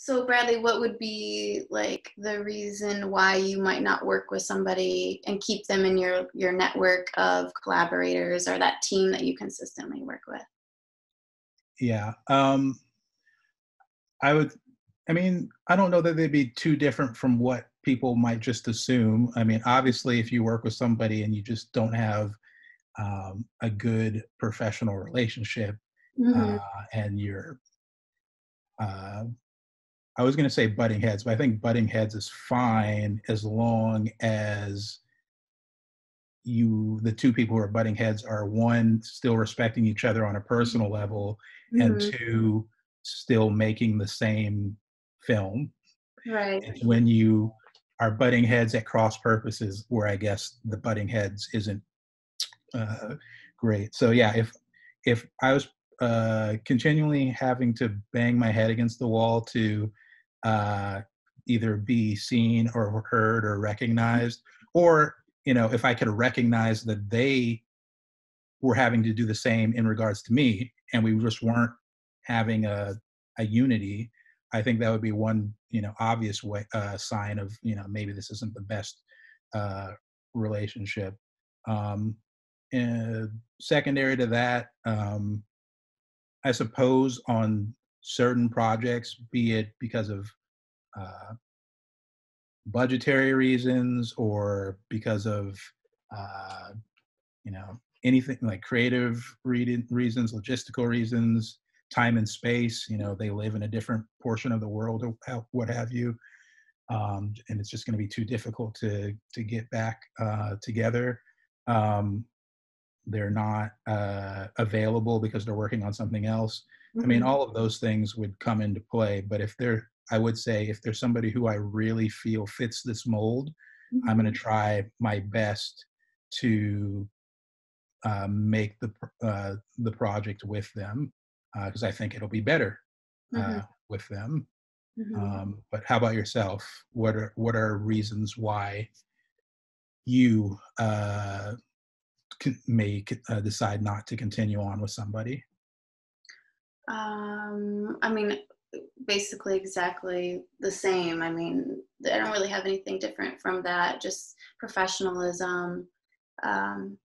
So Bradley, what would be like the reason why you might not work with somebody and keep them in your your network of collaborators or that team that you consistently work with? Yeah. Um I would I mean, I don't know that they'd be too different from what people might just assume. I mean, obviously if you work with somebody and you just don't have um, a good professional relationship mm-hmm. uh, and you're uh, I was going to say butting heads, but I think butting heads is fine as long as you, the two people who are butting heads, are one still respecting each other on a personal level, mm-hmm. and two still making the same film. Right. It's when you are butting heads at cross purposes where I guess the butting heads isn't uh, great. So yeah, if if I was uh, continually having to bang my head against the wall to uh, either be seen or heard or recognized, or you know, if I could recognize that they were having to do the same in regards to me, and we just weren't having a a unity, I think that would be one you know obvious way uh, sign of you know maybe this isn't the best uh, relationship. Um, and secondary to that, um, I suppose on certain projects, be it because of uh, budgetary reasons or because of uh, you know anything like creative reading reasons, logistical reasons, time and space. You know, they live in a different portion of the world or what have you, um, and it's just going to be too difficult to to get back uh, together. Um, they're not uh, available because they're working on something else. Mm-hmm. I mean, mm-hmm. all of those things would come into play. But if they're, I would say, if there's somebody who I really feel fits this mold, mm-hmm. I'm going to try my best to uh, make the uh, the project with them because uh, I think it'll be better uh, mm-hmm. with them. Mm-hmm. Um, but how about yourself? What are what are reasons why you uh, may uh, decide not to continue on with somebody? Um, I mean, basically exactly the same. I mean, I don't really have anything different from that. Just professionalism. Um,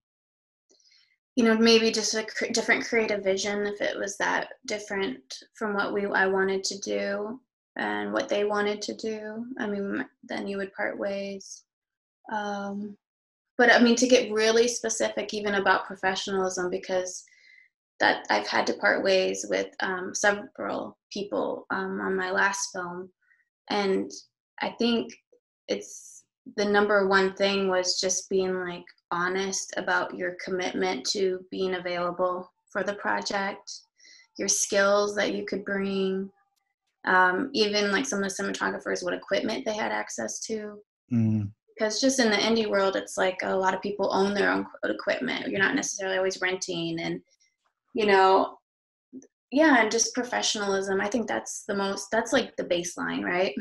you know, maybe just a cr- different creative vision if it was that different from what we I wanted to do and what they wanted to do. I mean, then you would part ways. Um, but I mean, to get really specific, even about professionalism, because that I've had to part ways with um, several people um, on my last film, and I think it's the number one thing was just being like honest about your commitment to being available for the project, your skills that you could bring, um, even like some of the cinematographers, what equipment they had access to. Mm. Because just in the indie world it's like a lot of people own their own equipment. You're not necessarily always renting and you know yeah and just professionalism i think that's the most that's like the baseline right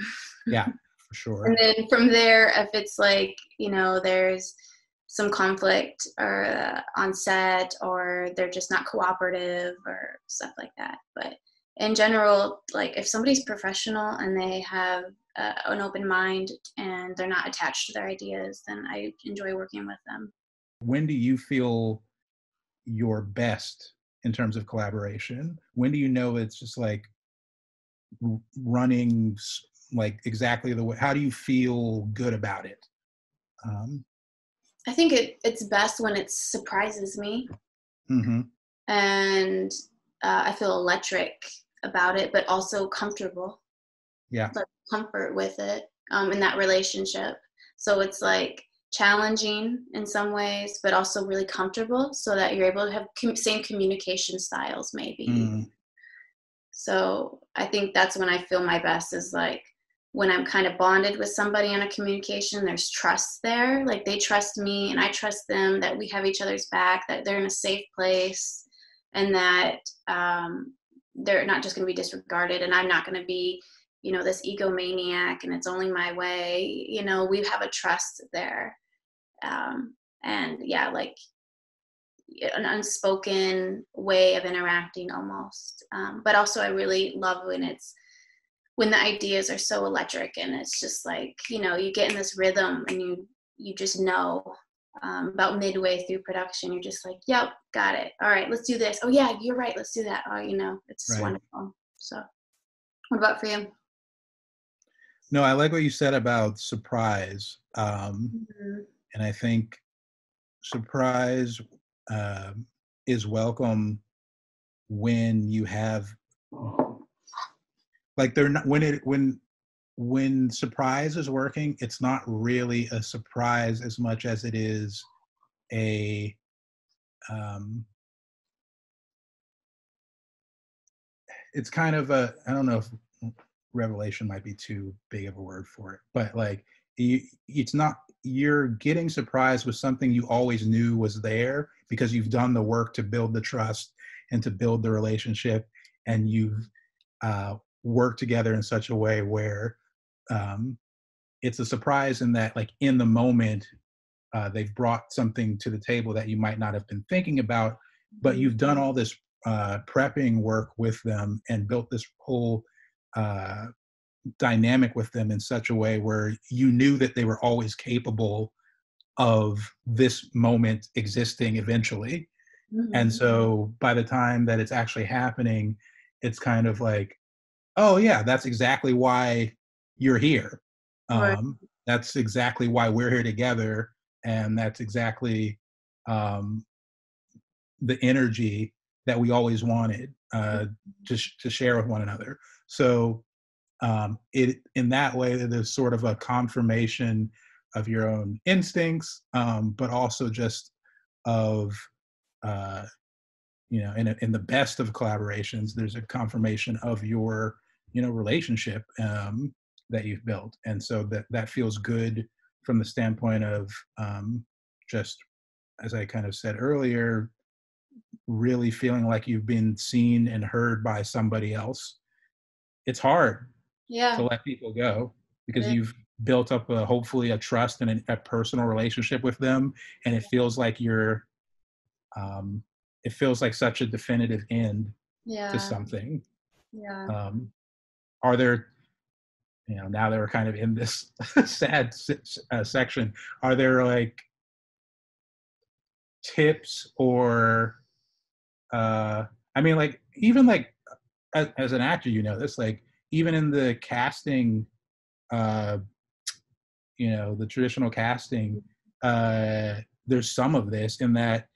yeah for sure and then from there if it's like you know there's some conflict or uh, on set or they're just not cooperative or stuff like that but in general like if somebody's professional and they have uh, an open mind and they're not attached to their ideas, then I enjoy working with them. When do you feel your best in terms of collaboration? When do you know it's just like running like exactly the way? How do you feel good about it? Um, I think it, it's best when it surprises me. Mm-hmm. And uh, I feel electric about it, but also comfortable yeah comfort with it um, in that relationship so it's like challenging in some ways but also really comfortable so that you're able to have com- same communication styles maybe. Mm. so i think that's when i feel my best is like when i'm kind of bonded with somebody on a communication there's trust there. Like they trust me and i trust them that we have each other's back that they're in a safe place and that um, they're not just going to be disregarded and i'm not going to be you know this egomaniac and it's only my way. You know we have a trust there um, and yeah like an unspoken way of interacting almost. Um, but also i really love when it's when the ideas are so electric and it's just like you know you get in this rhythm and you you just know um, about midway through production you're just like yep got it. All right let's do this. Oh yeah you're right let's do that. Oh you know it's right. wonderful. So what about for you? No i like what you said about surprise um, mm-hmm. And i think surprise uh, is welcome when you have like they're not when it when when surprise is working it's not really a surprise as much as it is a um it's kind of a i don't know if revelation might be too big of a word for it but like you, it's not you're getting surprised with something you always knew was there because you've done the work to build the trust and to build the relationship and you've uh, worked together in such a way where um, it's a surprise in that like in the moment uh, they've brought something to the table that you might not have been thinking about but you've done mm-hmm. all this uh, prepping work with them and built this whole uh, dynamic with them in such a way where you knew that they were always capable of this moment existing eventually. Mm-hmm. And so by the time that it's actually happening, it's kind of like, oh, yeah, that's exactly why you're here. Right. Um, that's exactly why we're here together. And that's exactly um, the energy that we always wanted uh, mm-hmm. to, sh- to share with one another. So um, it in that way there's sort of a confirmation of your own instincts um, but also just of uh, you know in, a, in the best of collaborations there's a confirmation of your you know relationship um, that you've built. And so that that feels good from the standpoint of um, just as i kind of said earlier really feeling like you've been seen and heard by somebody else. It's hard yeah. to let people go because yeah. you've built up a hopefully a trust and a, a, personal relationship with them and it feels like you're um it feels like such a definitive end yeah. to something yeah um are there you know now that we're kind of in this sad uh, section are there like tips or uh i mean like even like as, as an actor you know this like even in the casting, uh, you know, the traditional casting, uh, there's some of this in that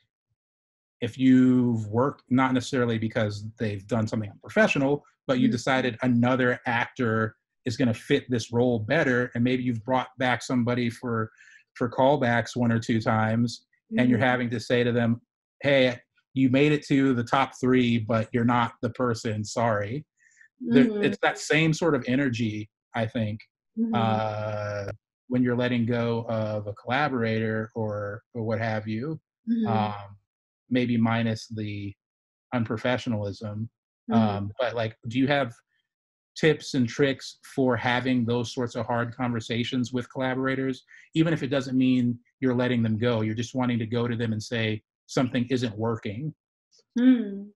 if you've worked not necessarily because they've done something unprofessional, but you mm-hmm. decided another actor is going to fit this role better, and maybe you've brought back somebody for for callbacks one or two times, mm-hmm. and you're mm-hmm. having to say to them, "Hey, you made it to the top three, but you're not the person. Sorry." Mm-hmm. it's that same sort of energy i think mm-hmm. uh, when you're letting go of a collaborator or or what have you mm-hmm. um, maybe minus the unprofessionalism mm-hmm. um, but like do you have tips and tricks for having those sorts of hard conversations with collaborators even if it doesn't mean you're letting them go you're just wanting to go to them and say something isn't working mm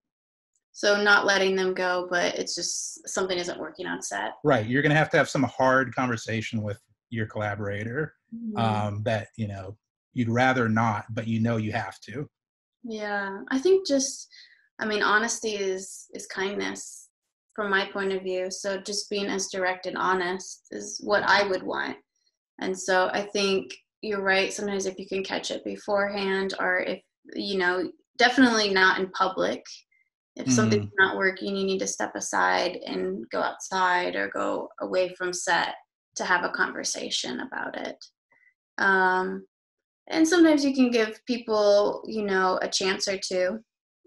so not letting them go but it's just something isn't working on set. Right you're going to have to have some hard conversation with your collaborator mm-hmm. um, that you know you'd rather not but you know you have to. Yeah i think just i mean honesty is is kindness from my point of view so just being as direct and honest is what i would want. And so i think you're right sometimes if you can catch it beforehand or if you know definitely not in public if mm. something's not working, you need to step aside and go outside or go away from set to have a conversation about it. Um, and sometimes you can give people, you know, a chance or two,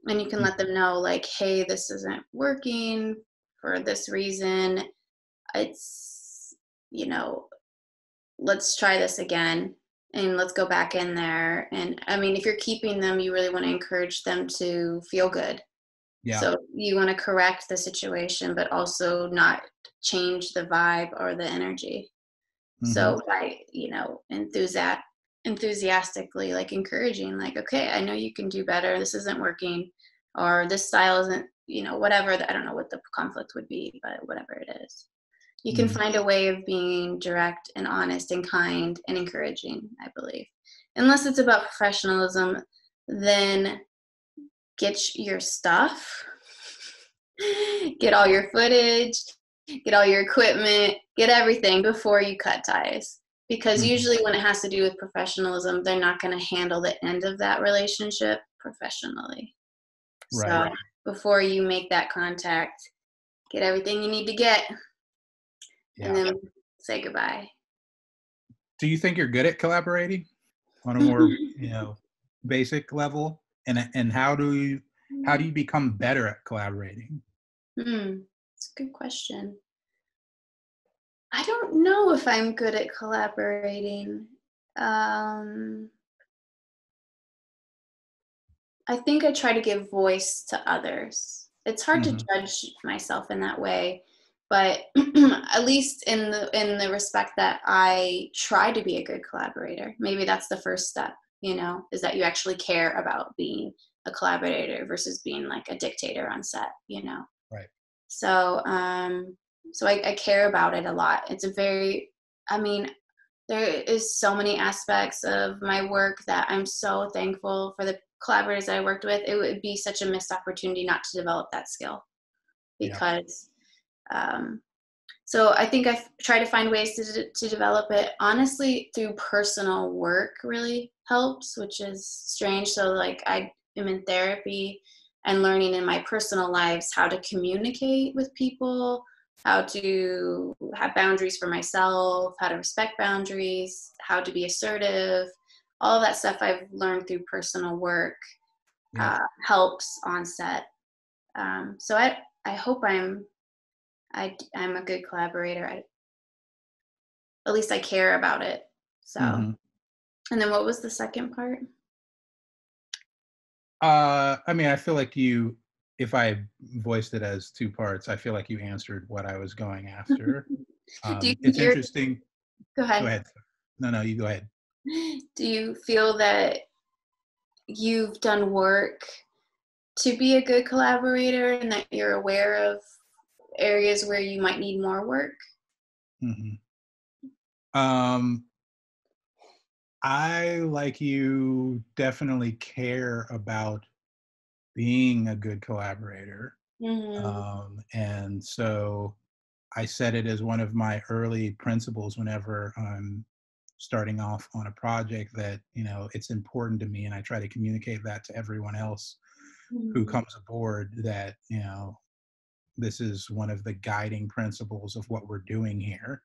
and you can mm. let them know, like, hey, this isn't working for this reason. It's, you know, let's try this again and let's go back in there. And I mean, if you're keeping them, you really want to encourage them to feel good yeah. So you want to correct the situation, but also not change the vibe or the energy. Mm-hmm. So by, you know, enthusiastic enthusiastically like encouraging like okay i know you can do better this isn't working or this style isn't you know whatever the, i don't know what the conflict would be but whatever it is You can Mhm. find a way of being direct and honest and kind and encouraging, I believe. Unless it's about professionalism, then get your stuff, get all your footage, get all your equipment, get everything before you cut ties. Because Mhm. usually, when it has to do with professionalism, they're not going to handle the end of that relationship professionally. Right. So, before you make that contact, get everything you need to get and then say goodbye. Do you think you're good at collaborating on a more, you know, basic level? And and how do you how do you become better at collaborating? Hmm, it's a good question. I don't know if I'm good at collaborating. Um, I think I try to give voice to others. It's hard Mhm. to judge myself in that way, but at least in the in the respect that I try to be a good collaborator. Maybe that's the first step, you know, is that you actually care about being a collaborator versus being like a dictator on set, you know. Right. So, um, so I, I care about it a lot. It's a very, I mean, there is so many aspects of my work that I'm so thankful for the collaborators that I worked with. It would be such a missed opportunity not to develop that skill Yeah. because, um, so I think I try to find ways to, to develop it. Honestly, through personal work really helps, which is strange. So like I am in therapy and learning in my personal lives how to communicate with people, how to have boundaries for myself, how to respect boundaries, how to be assertive. All that stuff I've learned through personal work Yeah. uh, helps on set. Um, so I I hope I'm I I'm a good collaborator. I, at least I care about it. So Mhm. and then what was the second part? Uh, I mean, I feel like you, if I voiced it as two parts, I feel like you answered what I was going after. Um, Do you it's hear- interesting. Go ahead. Go ahead. No, no, you go ahead. Do you feel that you've done work to be a good collaborator and that you're aware of areas where you might need more work? hmm Um, I, like you, definitely care about being a good collaborator. Mhm. Um, and so I set it as one of my early principles whenever I'm starting off on a project that, you know, it's important to me. And I try to communicate that to everyone else who Mhm. comes aboard that, you know, this is one of the guiding principles of what we're doing here.